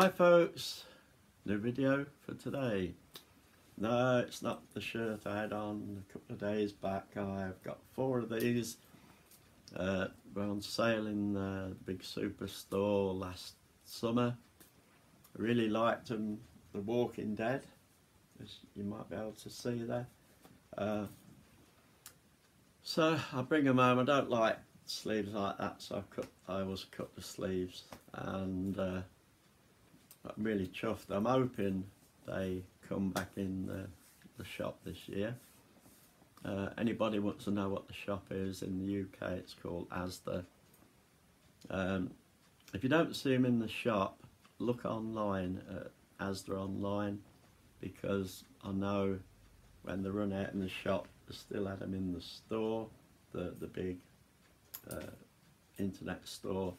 Hi folks, new video for today. No, it's not the shirt I had on a couple of days back. I've got four of these. Uh, were on sale in the big superstore last summer. I really liked them. The Walking Dead, as you might be able to see there. Uh, so I bring them home. I don't like sleeves like that, so I cut. I always cut the sleeves, and uh, I'm really chuffed. I'm hoping they come back in the, the shop this year. Uh, anybody wants to know what the shop is in the UK, it's called Asda. Um, if you don't see them in the shop, look online at Asda online because I know when they run out in the shop, they still have them in the store, the, the big uh, internet store,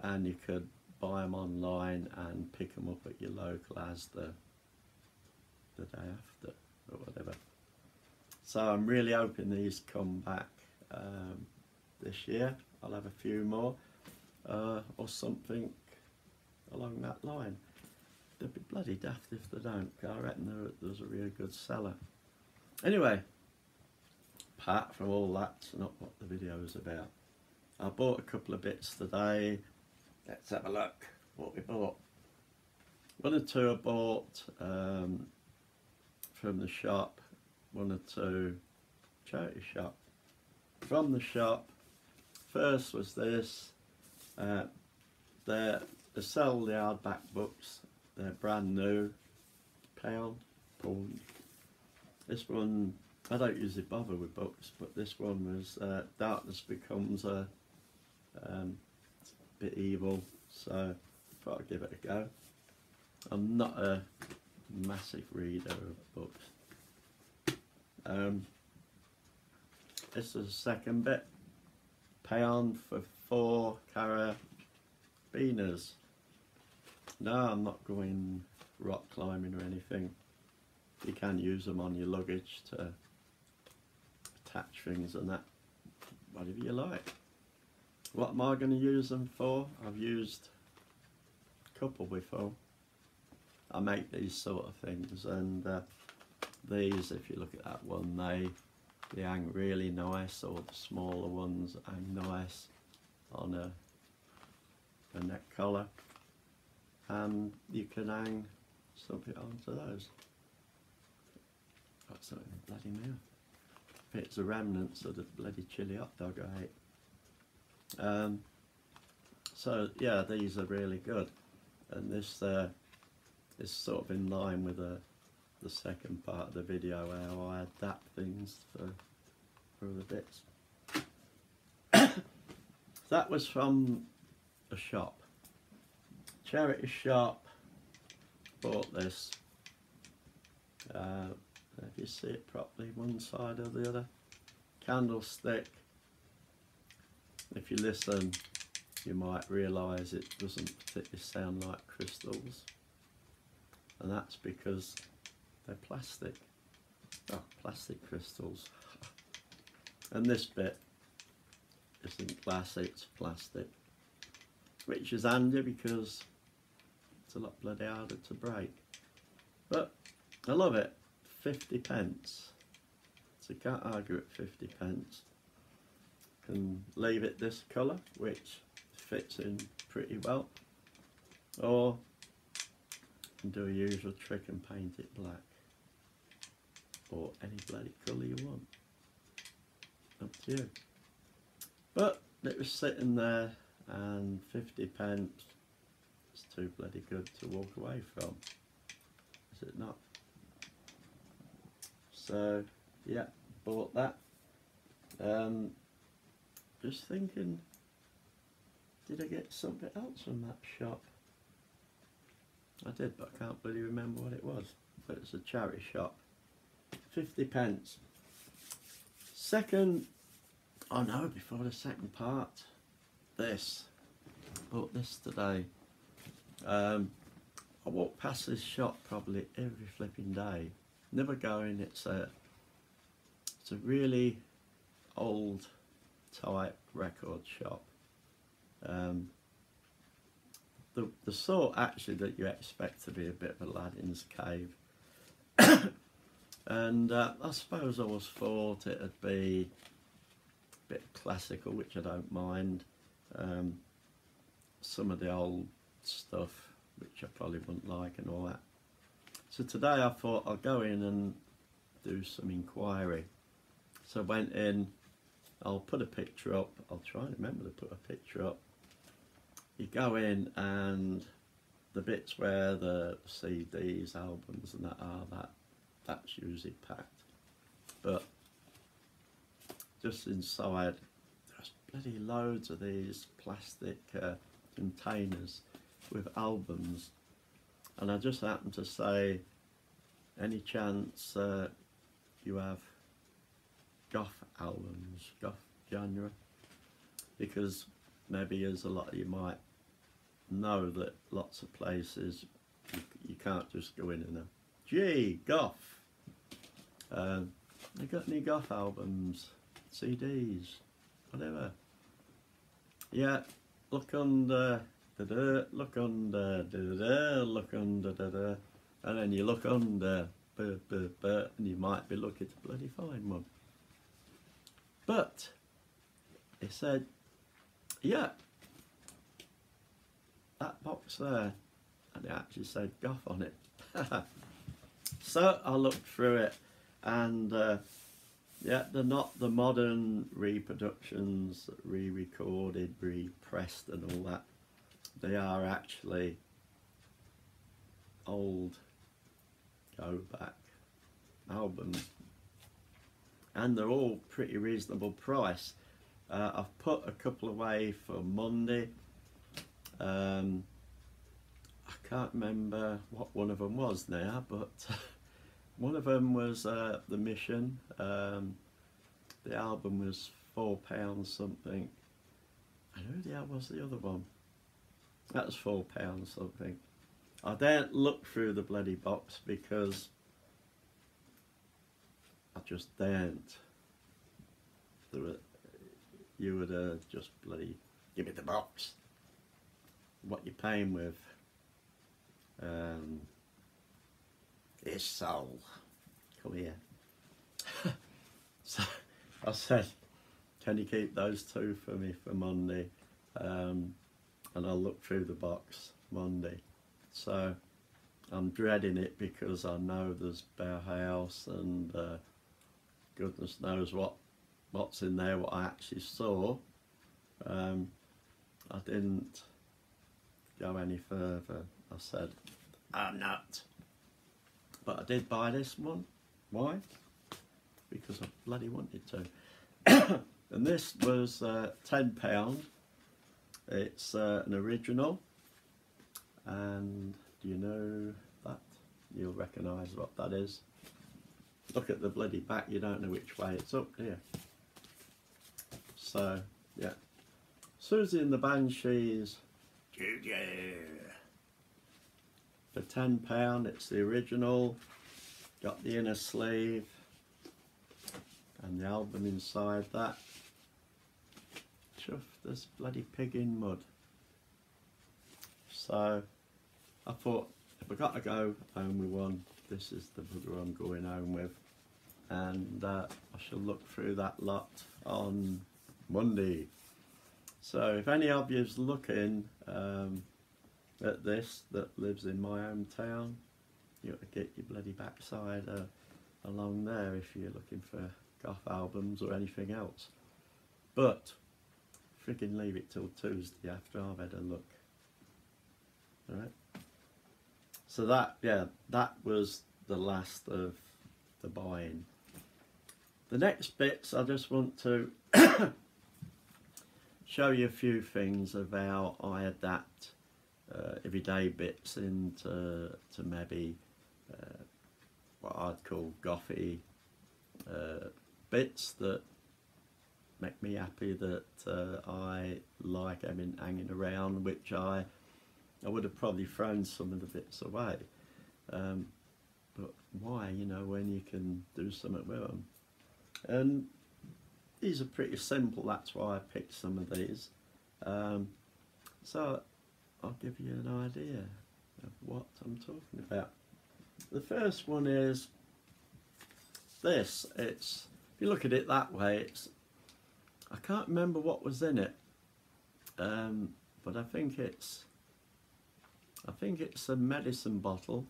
and you could buy them online and pick them up at your local Asda the day after or whatever. So I'm really hoping these come back um, this year. I'll have a few more uh, or something along that line. They'd be bloody daft if they don't. I reckon there's a really good seller. Anyway, apart from all that, not what the video is about. I bought a couple of bits today. Let's have a look what we bought. One or two I bought um, from the shop one or two charity shop. From the shop, first was this. Uh, they sell the hardback books. They're brand new, pound, pound. This one, I don't usually bother with books, but this one was uh, Darkness Becomes a, um, a bit evil, so I thought I'd give it a go. I'm not a massive reader of books. Um, this is the second bit. Pound for four carabiners. No, I'm not going rock climbing or anything. You can use them on your luggage to attach things and that, whatever you like. What am I going to use them for? I've used a couple before. I make these sort of things and uh, these if you look at that one they they hang really nice or the smaller ones hang nice on a, a neck collar and you can hang something onto those got something bloody mouth it's the remnants of the bloody chili hot dog I ate um, so yeah these are really good and this uh, is sort of in line with a the second part of the video how I adapt things for, for other bits. that was from a shop. Charity shop bought this. Uh, if you see it properly, one side or the other. Candlestick. If you listen, you might realise it doesn't particularly sound like crystals. And that's because they're plastic. Oh, plastic crystals. and this bit isn't glass, it's plastic. Which is handy because it's a lot bloody harder to break. But I love it. 50 pence. So you can't argue at 50 pence. Can leave it this colour, which fits in pretty well. Or do a usual trick and paint it black or any bloody colour you want. Up to you. But it was sitting there and 50 pence is too bloody good to walk away from. Is it not? So yeah, bought that. Um, just thinking, did I get something else from that shop? I did, but I can't really remember what it was. But it's a charity shop. 50 pence. Second, oh no, before the second part, this. Bought this today. Um, I walk past this shop probably every flipping day. Never going, it's a, it's a really old type record shop. Um, the, the sort actually that you expect to be a bit of a Aladdin's cave. and uh, I suppose I was thought it'd be a bit classical, which I don't mind. Um, some of the old stuff, which I probably wouldn't like and all that. So today I thought I'll go in and do some inquiry. So I went in, I'll put a picture up, I'll try and remember to put a picture up. You go in and the bits where the CDs, albums and that are, that that's usually packed. But just inside, there's bloody loads of these plastic uh, containers with albums. And I just happened to say, any chance uh, you have goth albums, genre? Because maybe as a lot of you might know that lots of places you, you can't just go in and a gee goth um, they got any goth albums, CDs, whatever. Yeah, look under, da da, look under, da da, look under, da da, and then you look under, and you might be looking to bloody find one. But it said, yeah, that box there, and it actually said goth on it. so I looked through it and uh, yeah, they're not the modern reproductions, re-recorded, repressed and all that. They are actually old, go back albums. And they're all pretty reasonable price. Uh, I've put a couple away for Monday. Um, I can't remember what one of them was now, but One of them was uh, The Mission. Um, the album was four pounds something. And who the was the other one? That was four pounds something. I don't look through the bloody box because I just daren't. You would uh, just bloody give me the box. What you're paying with. Um, his soul. Come here. so I said, can you keep those two for me for Monday? Um, and I'll look through the box Monday. So I'm dreading it because I know there's Bauhaus and uh, goodness knows what what's in there, what I actually saw. Um, I didn't go any further. I said, I'm not but I did buy this one. Why? Because I bloody wanted to. and this was uh, £10. It's uh, an original. And do you know that? You'll recognise what that is. Look at the bloody back, you don't know which way it's up, here. So, yeah. Siouxsie and the Banshees. for £10 it's the original. Got the inner sleeve. And the album inside that. Chuff this bloody pig in mud. So I thought if I got to go home with one this is the bugger I'm going home with. And uh, I shall look through that lot on Monday so if any of you's looking um, at this that lives in my hometown, you ought to get your bloody backside uh, along there if you're looking for goth albums or anything else. But freaking leave it till Tuesday after I've had a look. Alright? So that, yeah, that was the last of the buying. The next bits I just want to show you a few things of how I adapt uh, everyday bits into to maybe uh, what I'd call gothy uh, bits that make me happy that uh, I like having hanging around which I I would have probably thrown some of the bits away. Um, but why you know when you can do something with them and these are pretty simple that's why I picked some of these um, so I'll give you an idea of what I'm talking about. The first one is this. It's if you look at it that way, it's I can't remember what was in it, um, but I think it's I think it's a medicine bottle,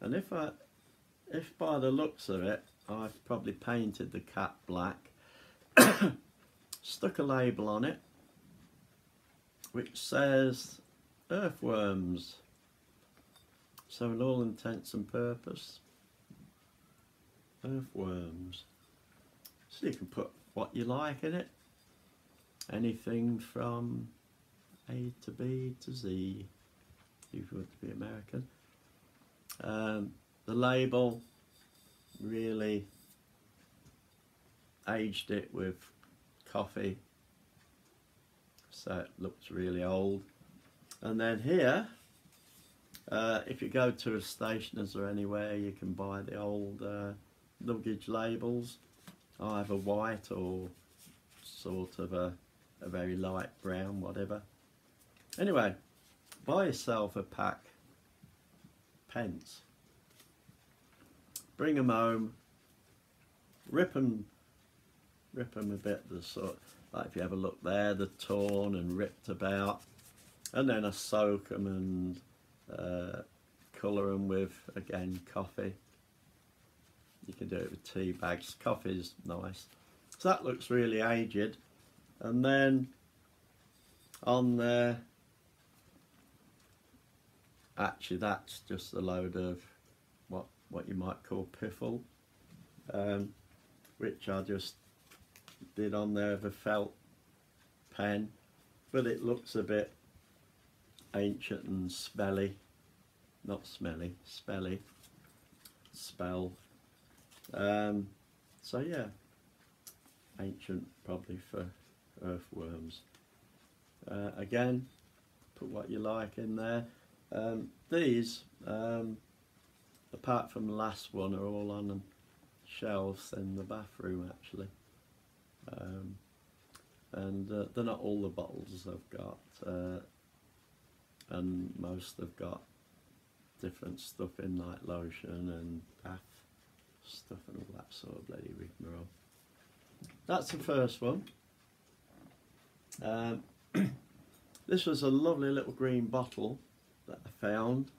and if I if by the looks of it, I've probably painted the cap black, stuck a label on it, which says earthworms. So in all intents and purpose, earthworms. So you can put what you like in it. Anything from A to B to Z, if you want to be American. Um, the label really aged it with coffee. So it looks really old. And then here uh, if you go to a stationer's or anywhere you can buy the old uh, luggage labels either white or sort of a, a very light brown whatever. Anyway buy yourself a pack pence bring them home rip them rip them a bit the sort like if you have a look there they're torn and ripped about and then I soak them and uh, colour them with again coffee. You can do it with tea bags. Coffee's nice. So that looks really aged. And then on there actually that's just a load of what what you might call piffle um, which I just did on there with a felt pen but it looks a bit ancient and smelly. Not smelly, spelly spell. Um, so yeah. Ancient probably for earthworms. Uh, again put what you like in there. Um, these um, apart from the last one are all on the shelves in the bathroom actually um, and uh, they're not all the bottles I've got uh, and most have got different stuff in like lotion and bath stuff and all that sort of bloody rigmarole. That's the first one. Um, this was a lovely little green bottle that I found.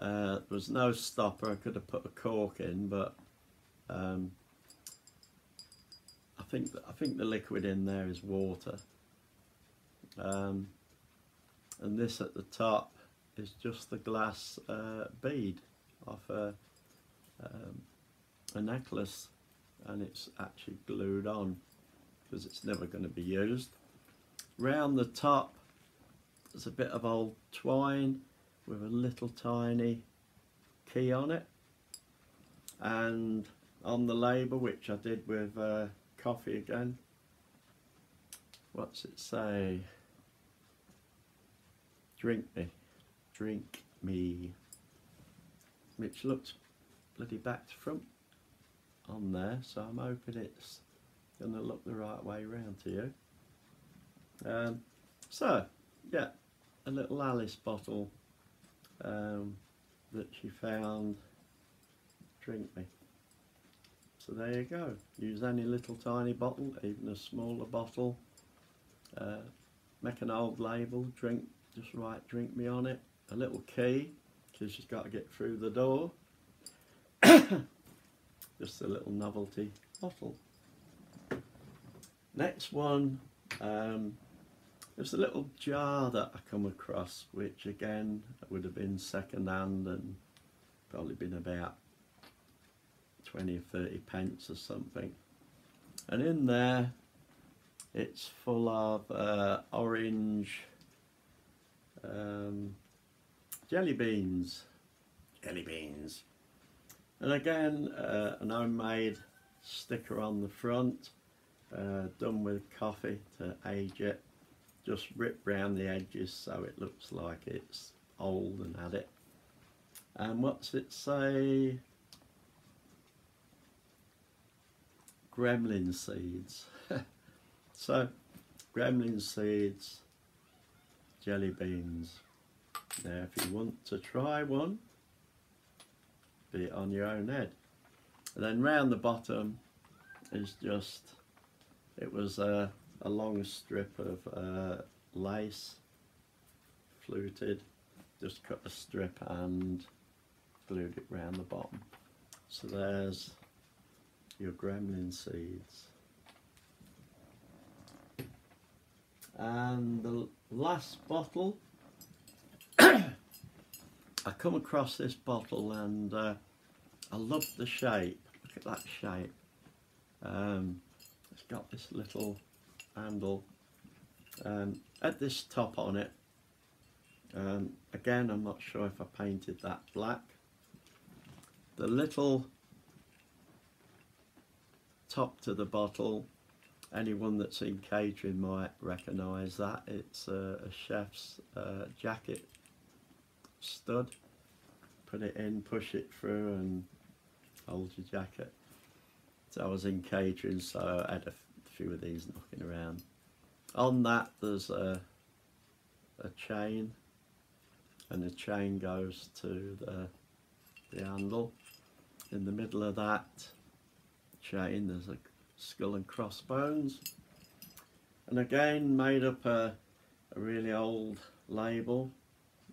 Uh, there was no stopper, I could have put a cork in, but um, I think I think the liquid in there is water. Um, and this at the top is just the glass uh, bead off a, um, a necklace and it's actually glued on because it's never going to be used. Round the top there's a bit of old twine with a little tiny key on it and on the label which I did with uh, coffee again. What's it say? Drink me. Drink me. Which looks bloody back to front on there so I'm hoping it's gonna look the right way round to you. Um, so yeah a little Alice bottle um, that she found. Drink me so there you go. Use any little tiny bottle even a smaller bottle. Uh, make an old label drink just write drink me on it. A little key because she's got to get through the door. Just a little novelty bottle. Next one um, there's a little jar that I come across which again would have been second hand and probably been about 20 or 30 pence or something. And in there it's full of uh, orange um, jelly beans. Jelly beans. And again uh, an homemade sticker on the front uh, done with coffee to age it. Just rip round the edges so it looks like it's old and had it. And what's it say gremlin seeds so gremlin seeds jelly beans. Now if you want to try one, be it on your own head. And then round the bottom is just, it was a, a long strip of uh, lace, fluted, just cut a strip and glued it round the bottom. So there's your gremlin seeds. And the last bottle, I come across this bottle and uh, I love the shape. Look at that shape. Um, it's got this little handle um, at this top on it. Um, again, I'm not sure if I painted that black. The little top to the bottle anyone that's in catering might recognise that. It's a, a chef's uh, jacket stud. Put it in, push it through and hold your jacket. So I was in catering so I had a few of these knocking around. On that there's a, a chain and the chain goes to the, the handle. In the middle of that chain there's a skull and crossbones. And again made up a, a really old label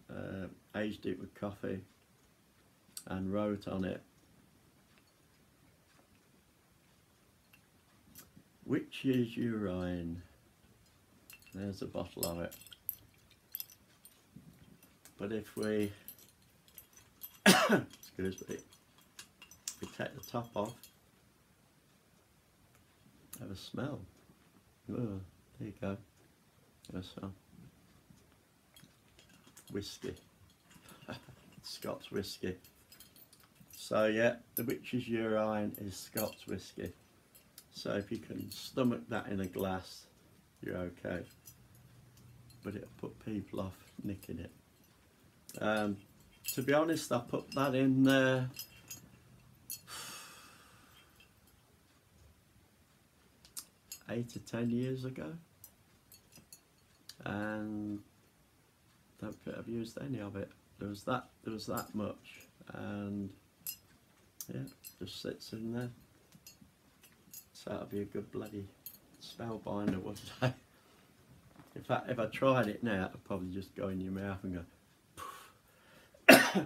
uh, aged it with coffee and wrote on it which is urine there's a bottle of it. But if we excuse me we take the top off have a smell. Oh, there you go. A smell. Whiskey. Scots whiskey. So yeah, the witch's urine is Scots whiskey. So if you can stomach that in a glass, you're okay. But it'll put people off nicking it. Um, to be honest, I put that in there eight to ten years ago. And don't think I've used any of it? There was that there was that much. And yeah just sits in there. So that'll be a good bloody spellbinder wouldn't it in fact if I tried it now I'd probably just go in your mouth and go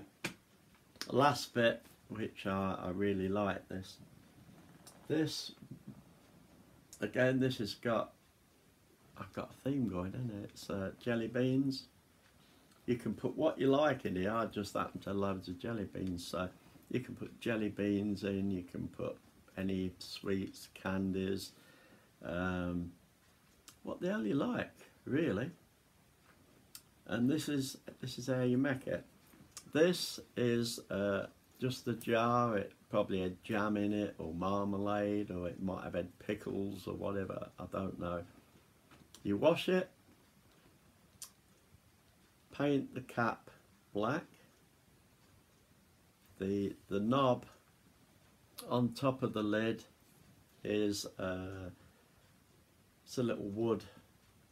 last bit which I, I really like this this again this has got I've got a theme going in it? It's uh, jelly beans. You can put what you like in here I just happen to loads of jelly beans so you can put jelly beans in you can put any sweets candies um, what the hell you like really. And this is this is how you make it. This is uh, just the jar it probably had jam in it or marmalade or it might have had pickles or whatever I don't know. You wash it paint the cap black the the knob on top of the lid is uh, it's a little wood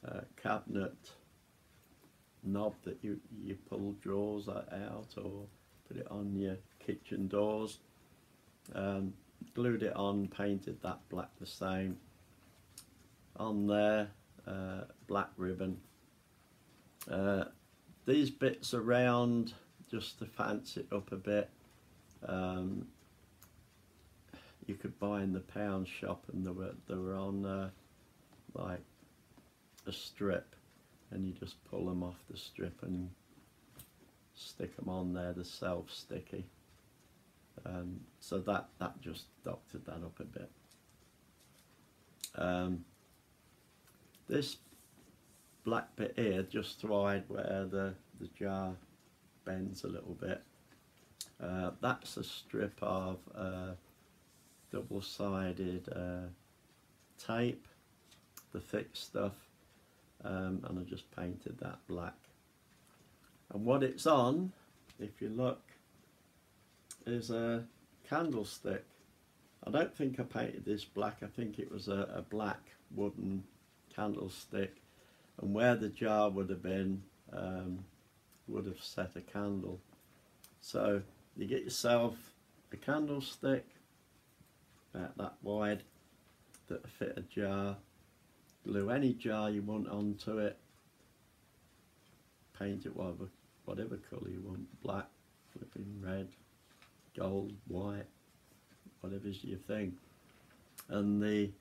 uh, cabinet knob that you you pull drawers out or put it on your kitchen doors. Um, glued it on painted that black the same. On there uh, black ribbon. Uh, these bits around just to fancy it up a bit um, you could buy in the pound shop and they were, they were on uh, like a strip and you just pull them off the strip and stick them on there, the self-sticky. Um, so that, that just doctored that up a bit. Um, this black bit here, just hide where the, the jar bends a little bit, uh, that's a strip of uh, double-sided uh, tape, the thick stuff, um, and I just painted that black and what it's on if you look is a candlestick. I don't think I painted this black I think it was a, a black wooden candlestick. And where the jar would have been um, would have set a candle. So you get yourself a candlestick about that wide that fit a jar, glue any jar you want onto it, paint it whatever, whatever colour you want, black, flipping red, gold, white, whatever's your thing. And the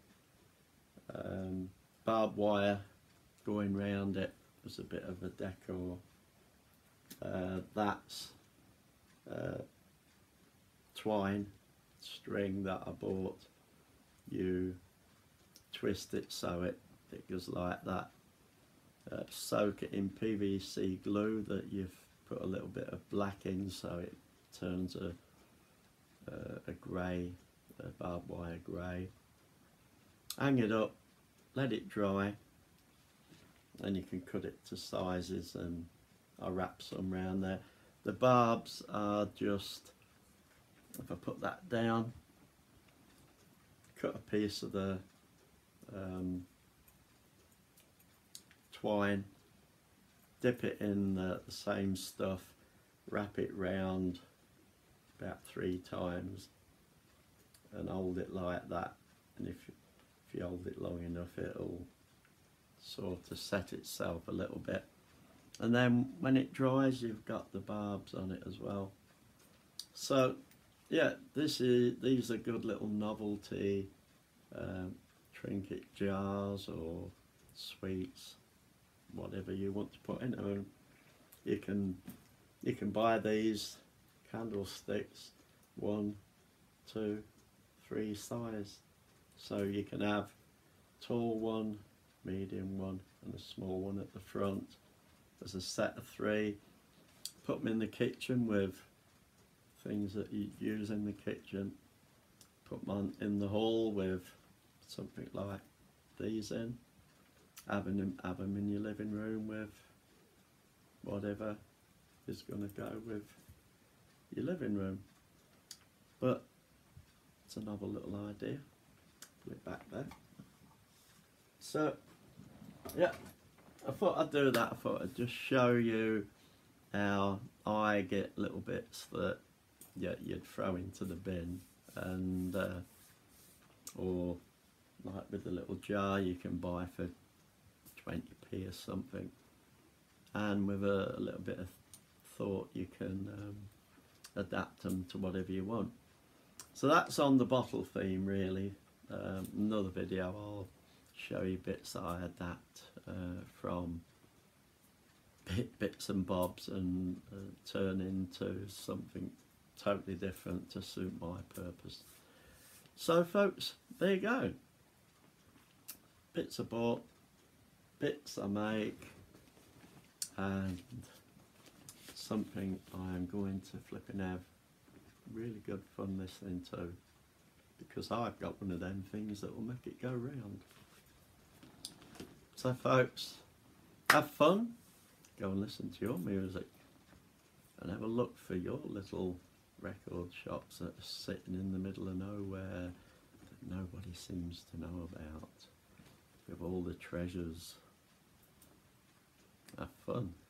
um, barbed wire going round it was a bit of a decor. Uh, that's uh, twine string that I bought. You twist it so it, it goes like that. Uh, soak it in PVC glue that you've put a little bit of black in so it turns a, a, grey, a barbed wire grey. Hang it up, let it dry, and you can cut it to sizes and I wrap some around there. The barbs are just, if I put that down, cut a piece of the um, twine, dip it in the, the same stuff, wrap it round about three times and hold it like that. And if you, if you hold it long enough it'll sort of set itself a little bit. And then when it dries you've got the barbs on it as well. So yeah this is these are good little novelty um, trinket jars or sweets whatever you want to put in them. You can you can buy these candlesticks one, two, three size. So you can have tall one, medium one and a small one at the front. There's a set of three. Put them in the kitchen with things that you use in the kitchen. Put them in the hall with something like these in having them, have them in your living room with whatever is going to go with your living room. But it's another little idea. Put it back there. So, yeah, I thought I'd do that. I thought I'd just show you how I get little bits that yeah, you'd throw into the bin and uh, or like with the little jar you can buy for 20p or something. And with a, a, little bit of thought you can um, adapt them to whatever you want. So that's on the bottle theme really. Um, another video I'll show you bits that I adapt uh, from bit, bits and bobs and uh, turn into something totally different to suit my purpose. So folks there you go. Bits are bought bits I make and something I am going to flip and have really good fun listening to because I've got one of them things that will make it go round. So folks, have fun, go and listen to your music and have a look for your little record shops that are sitting in the middle of nowhere that nobody seems to know about with all the treasures have fun.